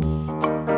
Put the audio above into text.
Música